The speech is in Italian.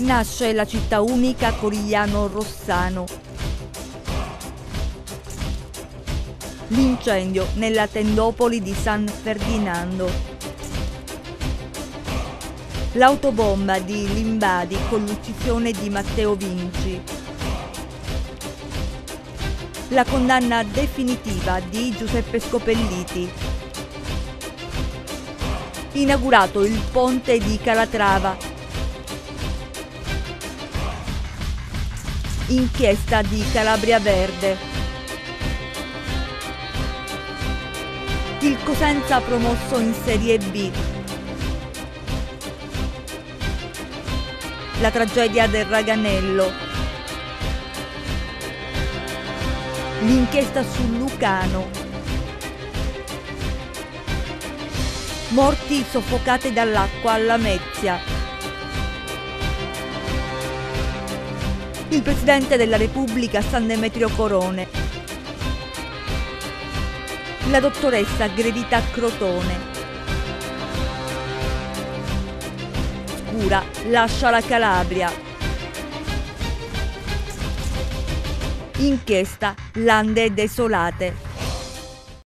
nasce la città unica Corigliano-Rossano. L'incendio nella tendopoli di San Ferdinando. L'autobomba di Limbadi con l'uccisione di Matteo Vinci. La condanna definitiva di Giuseppe Scopelliti. Inaugurato il ponte di Calatrava Inchiesta di Calabria Verde. Il Cosenza promosso in Serie B. La tragedia del Raganello. L'inchiesta sul Lucano. Morti soffocate dall'acqua alla Mezia. Il Presidente della Repubblica San Demetrio Corone, la dottoressa aggredita a Crotone. Scura lascia la Calabria. Inchiesta Lande desolate.